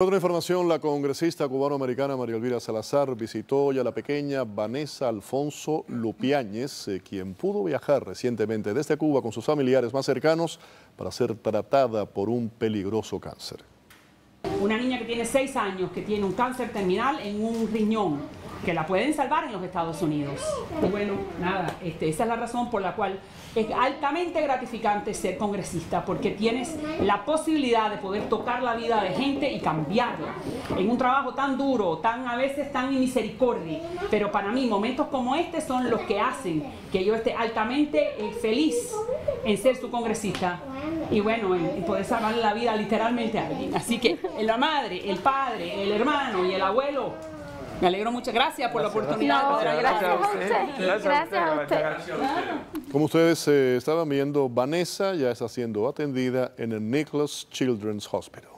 Otra información, la congresista cubano-americana María Elvira Salazar visitó hoy a la pequeña Vanessa Alfonso Lupiáñez, eh, quien pudo viajar recientemente desde Cuba con sus familiares más cercanos para ser tratada por un peligroso cáncer. Una niña que tiene seis años, que tiene un cáncer terminal en un riñón, que la pueden salvar en los Estados Unidos. Y bueno, nada, este, esa es la razón por la cual es altamente gratificante ser congresista, porque tienes la posibilidad de poder tocar la vida de gente y cambiarla. En un trabajo tan duro, tan a veces tan misericordia, pero para mí momentos como este son los que hacen que yo esté altamente eh, feliz en ser su congresista y bueno, en, poder salvar la vida literalmente a alguien. Así que la madre, el padre, el hermano y el abuelo me alegro mucho. Gracias por la oportunidad. gracias, a usted. Gracias a usted. Como ustedes eh, estaban viendo, Vanessa ya está siendo atendida en el Nicholas Children's Hospital.